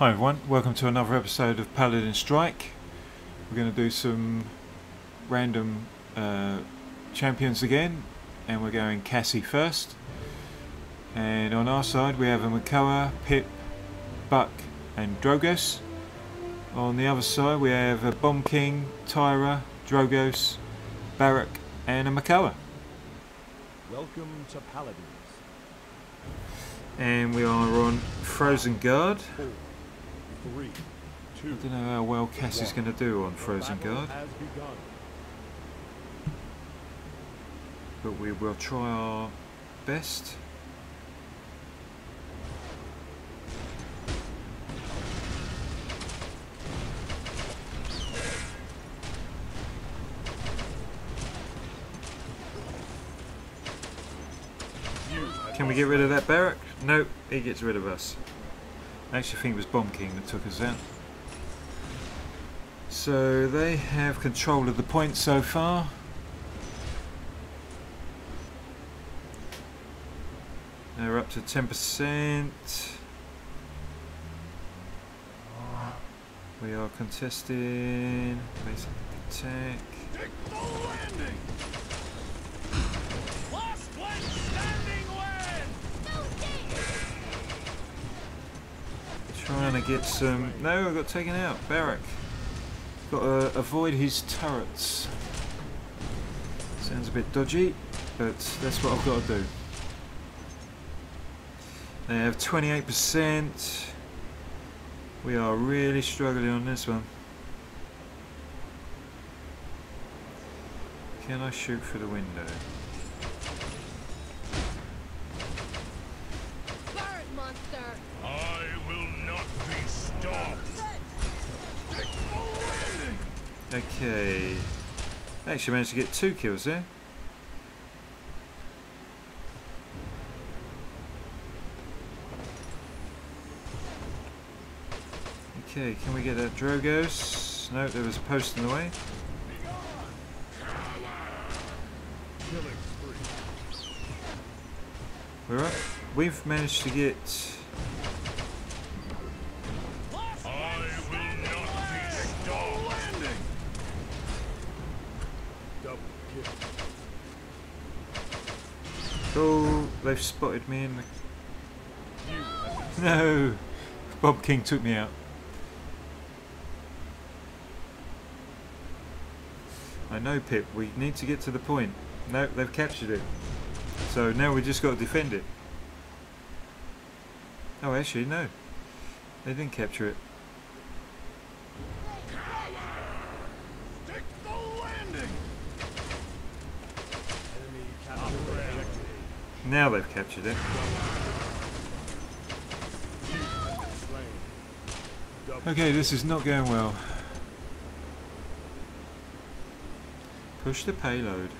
Hi everyone, welcome to another episode of Paladin Strike. We're going to do some random uh, champions again, and we're going Cassie first. And on our side we have a Makoa, Pip, Buck and Drogoz. On the other side we have a Bomb King, Tyra, Drogoz, Barik and a Makoa. Welcome to Paladins. And we are on Frozen Guard. Three, two. I don't know how well Cassie's going to do on Frozen Guard, but we will try our best. Can we get rid of that Barik? Nope, he gets rid of us. I actually think it was Bomb King that took us out. So they have control of the point so far. They're up to 10%. We are contesting basic attack. Trying to get some. No, I got taken out. Barik. Got to avoid his turrets. Sounds a bit dodgy, but that's what I've got to do. They have 28%. We are really struggling on this one. Can I shoot through the window? Bird monster! I will not be stopped. Okay. Actually managed to get two kills there. Okay, can we get that Drogoz? No, there was a post in the way. We're up. We've managed to get. Oh, they've spotted me in the. No! Bomb King took me out. I know, Pip. We need to get to the point. No, they've captured it. So now we just got to defend it. Oh, actually, no. They didn't capture it. Take the landing. Enemy captured objective. Now they've captured it. You have been slain. Double Okay, this is not going well. Push the payload.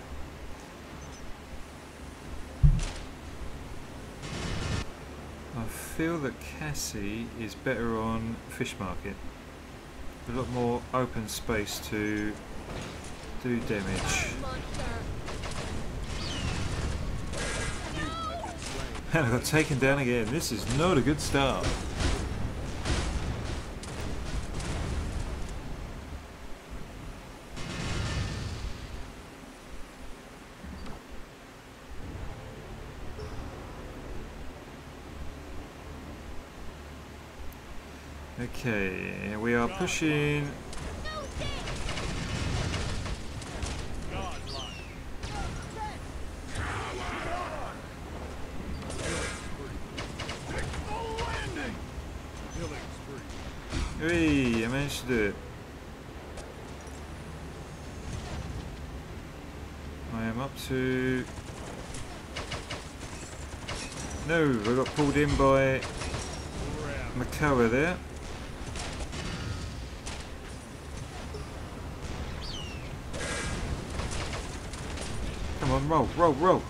I feel that Cassie is better on Fish Market. A lot more open space to do damage. Monster! You have been slain. And I got taken down again. This is not a good start. Okay, we are pushing. Managed to do it. I am up to. No, I got pulled in by. Makoa there. Come on, roll, roll, roll.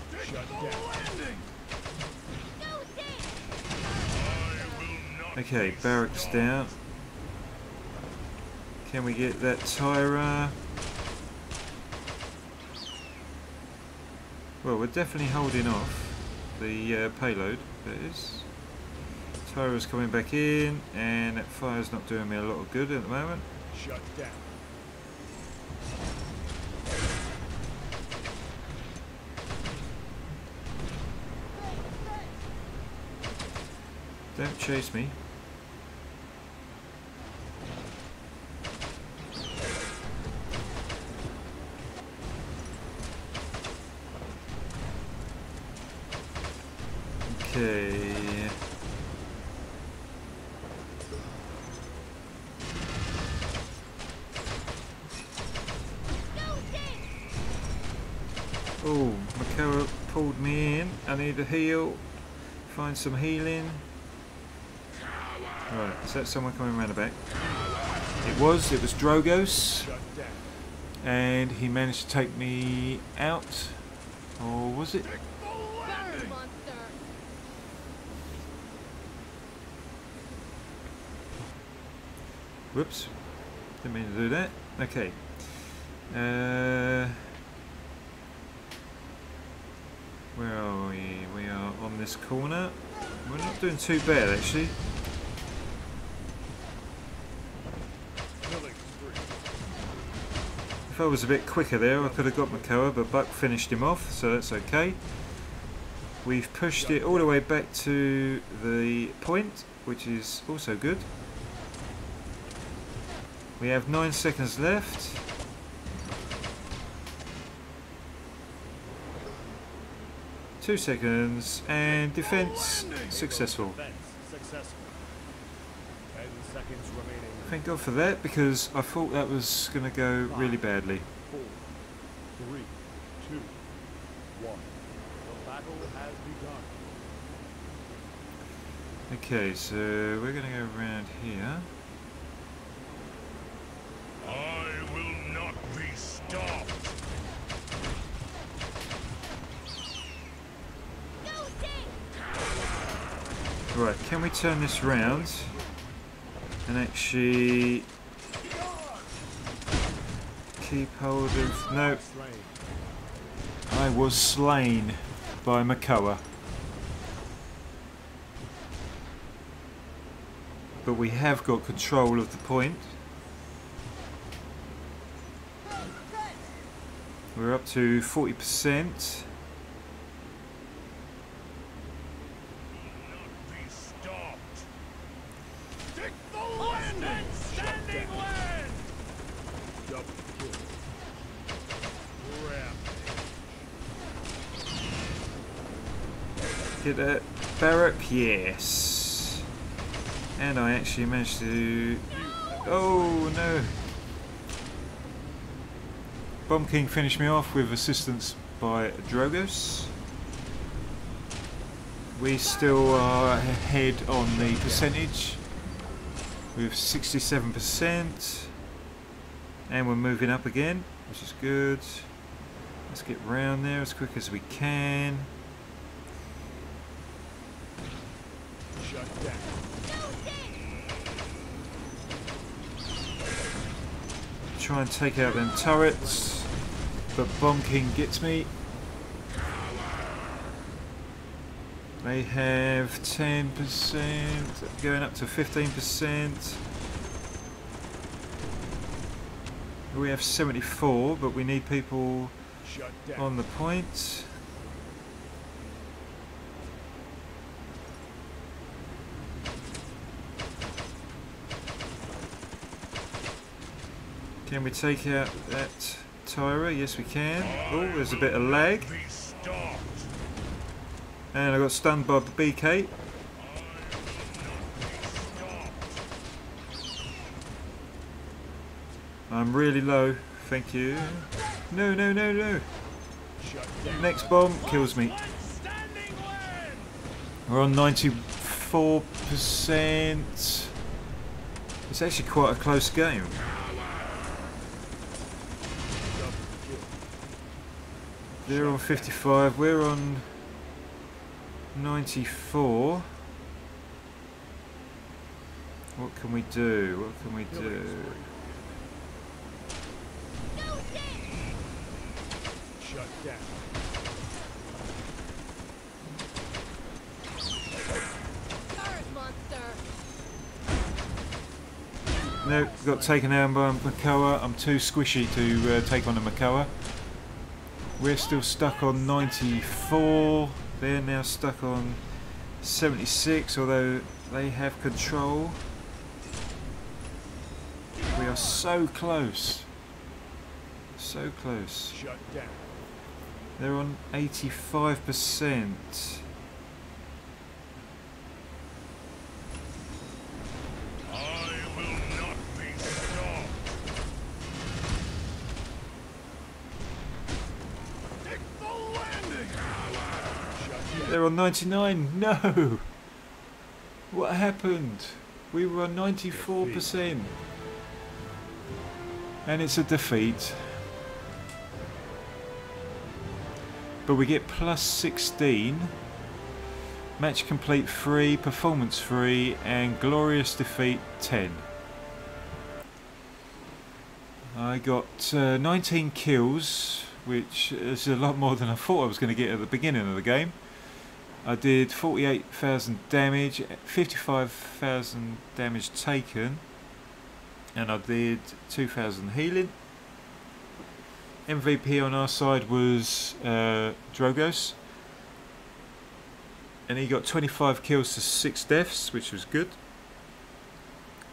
Okay, barracks down. Can we get that Tyra? Well, we're definitely holding off the uh, payload. It is. Tyra's coming back in, and that fire's not doing me a lot of good at the moment. Shut down. Don't chase me. Okay. Oh, Makoa pulled me in. I need a heal. Find some healing. Right, is that someone coming around the back? It was, it was Drogoz. And he managed to take me out. Or was it? Whoops. Didn't mean to do that. Okay. Uh, where are we? We are on this corner. We're not doing too bad actually. If I was a bit quicker there, I could have got Makoa, but Buck finished him off, so that's okay. We've pushed it all the way back to the point, which is also good. We have nine seconds left. Two seconds, and defense successful. Thank God for that, because I thought that was going to go really badly. Okay, so we're going to go around here. I will not be stopped. Right, can we turn this round and actually keep hold of... No, I was slain by Makoa. But we have got control of the point. We're up to 40%. Not be stopped. Take the wind and standing wind. Double kill. Rampage. Get that Barik? Yes. And I actually managed to... Oh no! Bomb King finished me off with assistance by Drogoz. We still are ahead on the percentage with 67%. And we're moving up again, which is good. Let's get round there as quick as we can. Try and take out them turrets, but Bomb King gets me. They have 10%, going up to 15%. We have 74, but we need people on the point. Can we take out that Tyra? Yes, we can. Oh, there's a bit of lag. And I got stunned by the BK. I'm really low. Thank you. No, no, no, no. Next bomb kills me. We're on 94%. It's actually quite a close game. They're on 55. We're on 94. What can we do? What can we do? Shut down. No, got taken down by Makoa. I'm too squishy to uh, take on a Makoa. We're still stuck on 94. They're now stuck on 76, although they have control. We are so close. So close. Shut down. They're on 85%. I will not be stopped. Take the landing. Shut down. They're on 99. No! What happened? We were on 94%. And it's a defeat. But we get plus 16. Match complete 3, performance 3, and glorious defeat 10. I got uh, 19 kills, which is a lot more than I thought I was going to get at the beginning of the game. I did 48,000 damage, 55,000 damage taken, and I did 2,000 healing. MVP on our side was uh, Drogoz, and he got 25 kills to 6 deaths, which was good.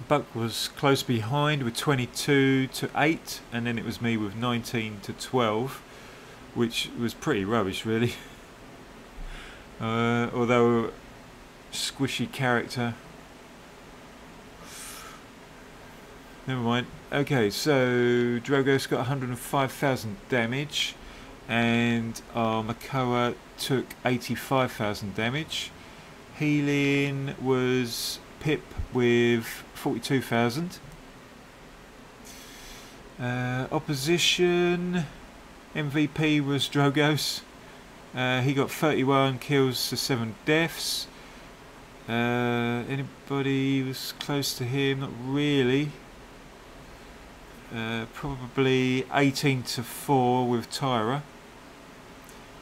Buck was close behind with 22 to 8, and then it was me with 19 to 12, which was pretty rubbish, really. Uh, although squishy character. Never mind. Okay, so Drogo's got 105,000 damage, and our Makoa took 85,000 damage. Healing was Pip with 42,000. Uh, opposition MVP was Drogoz. Uh, he got 31 kills to 7 deaths. Uh, anybody was close to him? Not really. Uh, probably 18 to 4 with Tyra.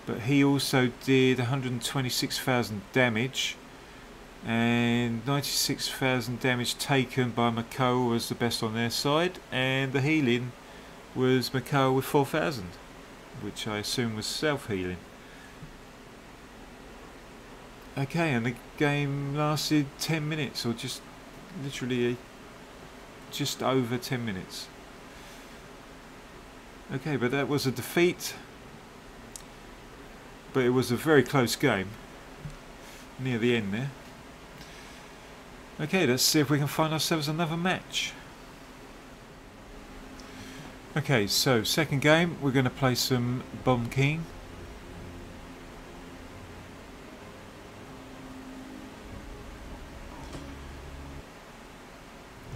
But he also did 126,000 damage. And 96,000 damage taken by Makoa was the best on their side. And the healing was Makoa with 4,000. Which I assume was self healing. Okay, and the game lasted 10 minutes, or just literally uh, just over 10 minutes. Okay, but that was a defeat. But it was a very close game. Near the end there. Okay, let's see if we can find ourselves another match. Okay, so second game, we're going to play some Bomb King.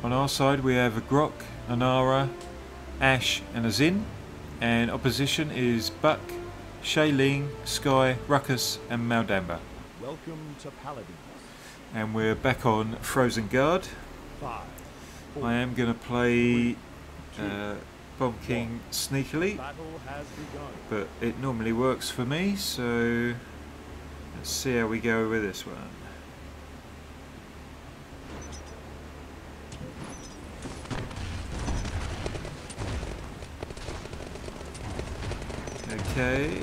On our side we have a Grohk, Inara, Ash and a Zhin. And opposition is Buck, Shailene, Skye, Ruckus and Mal'Damba. Welcome to Paladins. And we're back on Frozen Guard. Five. four, I am going to play two, uh, Bomb King sneakily, has begun. but it normally works for me, so let's see how we go with this one. Okay.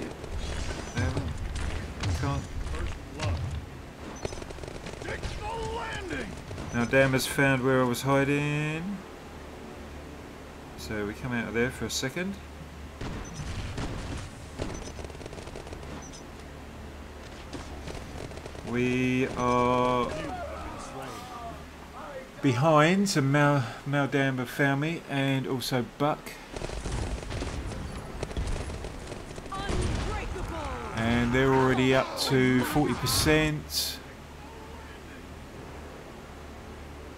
Landing. Now Dam has found where I was hiding. So we come out of there for a second. We are behind, so Mal Mal Mal'Damba found me, and also Buck. Unbreakable! And they're already up to 40%.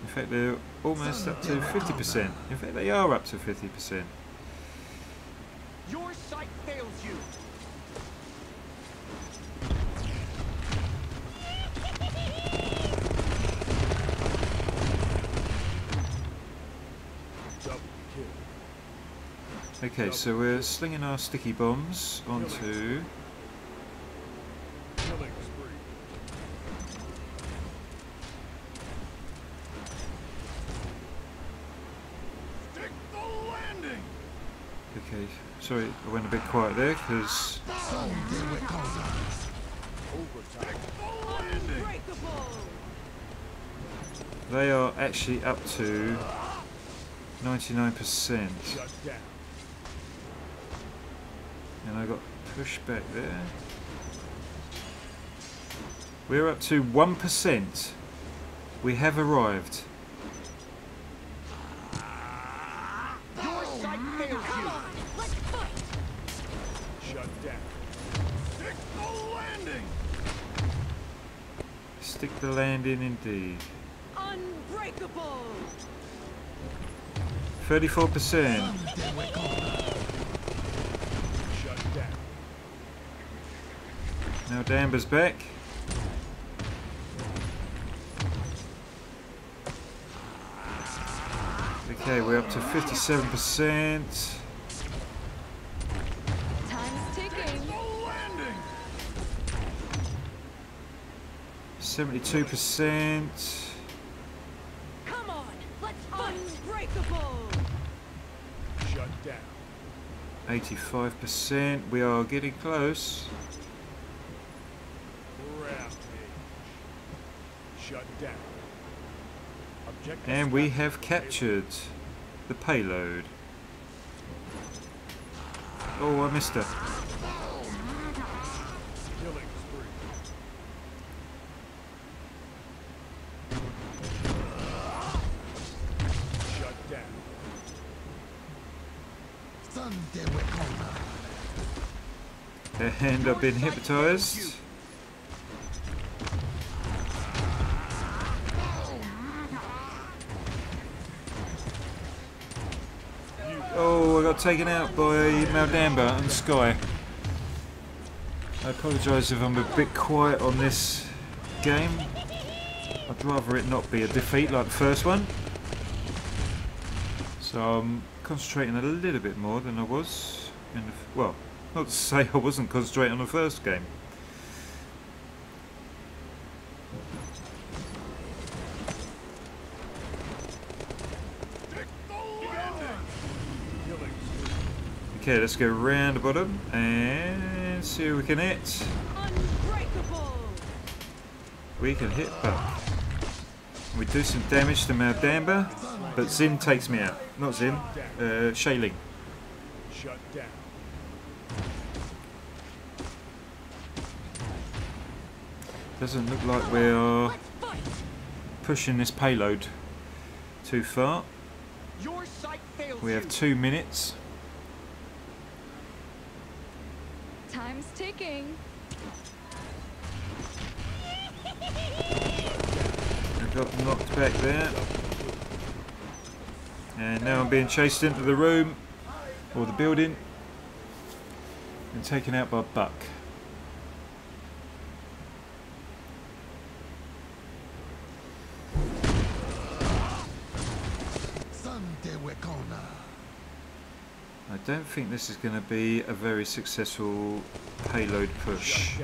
In fact, they're almost up to 50%. In fact, they are up to 50%. Your sight fails you. Okay, so we're slinging our sticky bombs onto. Sorry, I went a bit quiet there because they are actually up to 99%. And I got pushed back there. We're up to 1%. We have arrived. Stick the landing indeed. Unbreakable. 34%. Now Damber's back. Okay, we're up to 57%. 72%. Come on, let's fight. Unbreakable. Shut down. 85%. We are getting close. Rampage. Shut down. Objective And we have captured the payload. Oh, I missed her. Killing spree. Shut down. And I've been hypnotized. Oh, I got taken out by Mal'Damba and Skye. I apologise if I'm a bit quiet on this game. I'd rather it not be a defeat like the first one. So I'm concentrating a little bit more than I was in the, well, not to say I wasn't concentrating on the first game. Okay, let's go round the bottom and see who we can hit. We can hit Buck. We do some damage to Mal'Damba, but Zhin takes me out. Not Zhin, uh. Shut down. Doesn't look like we are pushing this payload too far. Your sight fails We have two minutes. Time's ticking. I got knocked back there. And now I'm being chased into the room or the building and taken out by Buck. I don't think this is going to be a very successful payload push.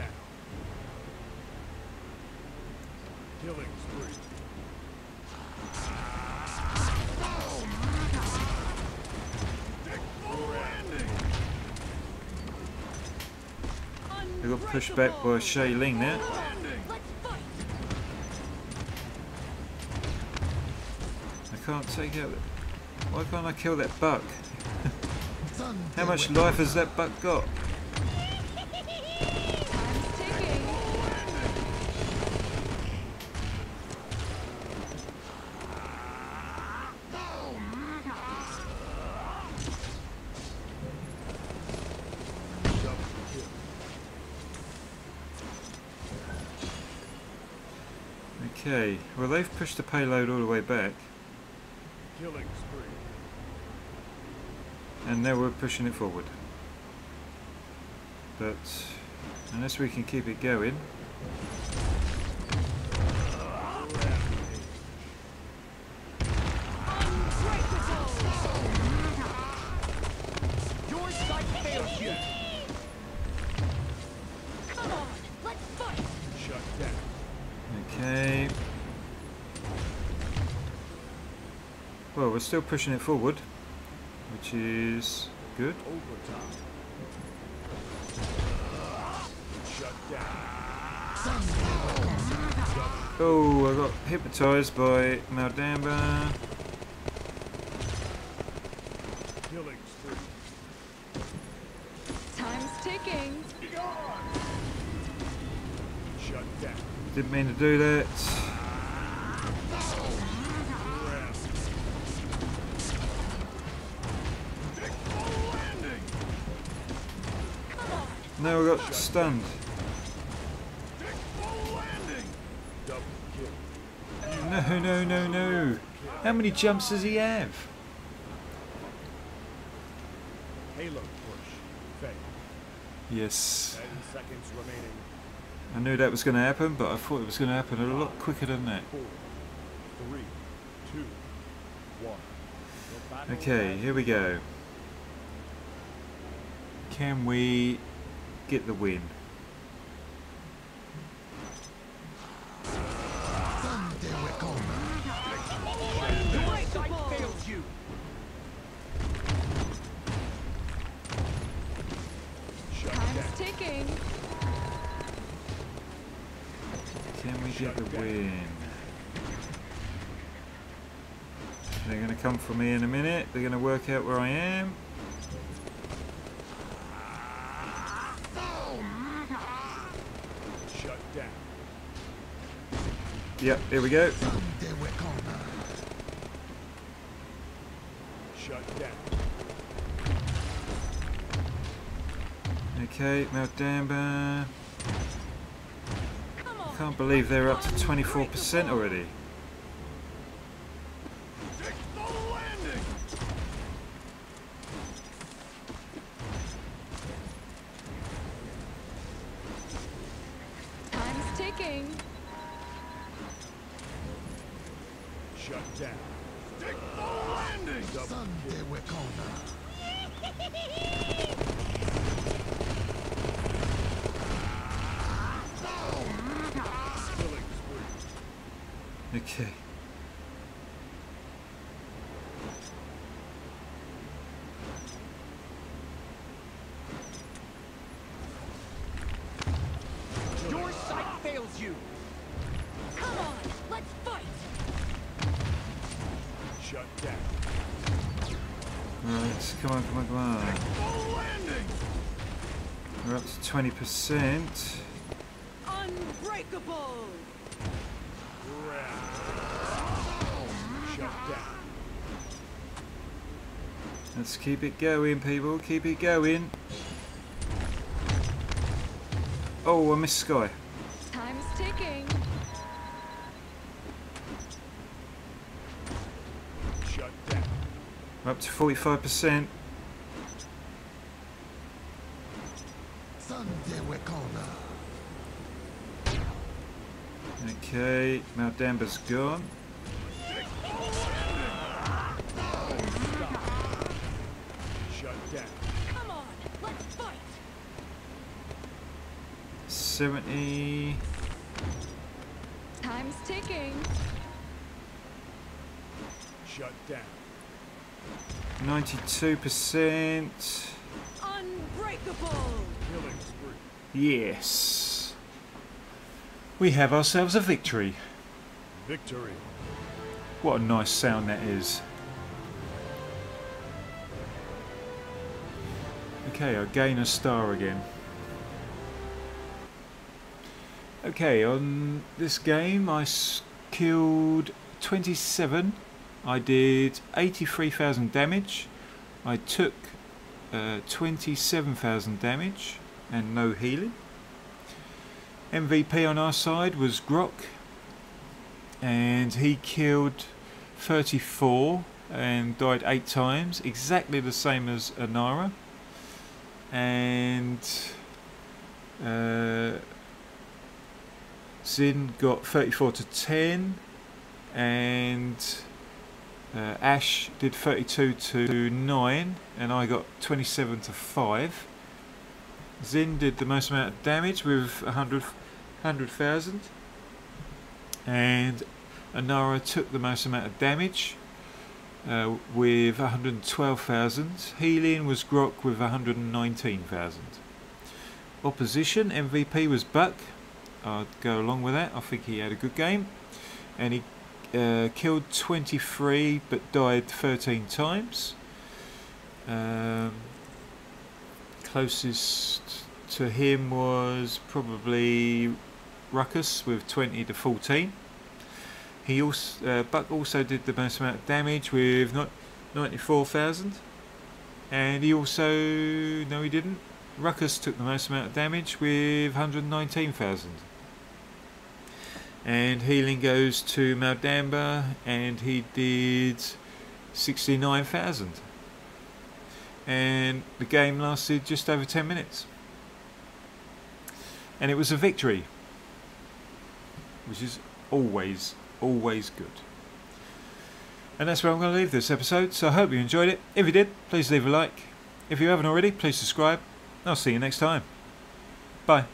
They got pushed back by Sha Lin there. I can't take out. Why can't I kill that buck? How much life has that buck got? Time's ticking. Double kill. Okay, well they've pushed the payload all the way back, and now we're pushing it forward. But unless we can keep it going, okay. Well, we're still pushing it forward. Which is good. Overtime. Shut down. Oh, I got hypnotised by Mal'Damba. Time's ticking. Didn't mean to do that. No, I got stunned. Double. No, no, no, no. How many jumps does he have? Halo push. Fail. Yes. Seconds remaining. I knew that was going to happen, but I thought it was going to happen a lot quicker than that. Four, three, two, one. Okay, here we go. Can we get the win? Your sight fails you. Shut down. Time's ticking. Can we get the win? They're going to come for me in a minute. They're going to work out where I am. Shut down. Yep, here we go. Shut down. Okay, Mal'Damba. Come. Can't believe they're up to 24% already. Time's ticking. Shut down. Stick Double kill. Ah! Killing spree. Okay. Come on, come on. We're up to 20%. Unbreakable. Let's keep it going, people. Keep it going. Oh, I missed Skye. Time's ticking. Shut down. We're up to 45%. Okay, Mal'Damba's gone. Shut down. Come on. Let's fight. 70. Time's ticking. Shut down. 92%. Unbreakable. Killing spree. Yes. We have ourselves a victory. Victory. What a nice sound that is. Okay, I gain a star again. Okay, on this game I killed 27. I did 83,000 damage. I took uh, 27,000 damage and no healing. MVP on our side was Grohk and he killed 34 and died 8 times, exactly the same as Inara. And uh, Zhin got 34 to 10, and uh, Ash did 32 to 9, and I got 27 to 5. Zhin did the most amount of damage with 100 100,000 and Inara took the most amount of damage uh, with 112,000. Healing was Grohk with 119,000. Opposition MVP was Buck. I'd go along with that. I think he had a good game, and he uh, killed 23 but died 13 times. Um, closest to him was probably Ruckus with 20 to 14. He also uh, Buck also did the most amount of damage with not 94,000, and he also no he didn't. Ruckus took the most amount of damage with 119,000. And healing goes to Mal'Damba, and he did 69,000. And the game lasted just over 10 minutes. And it was a victory, which is always, always good. And that's where I'm going to leave this episode. So I hope you enjoyed it. If you did, please leave a like. If you haven't already, please subscribe. I'll see you next time. Bye.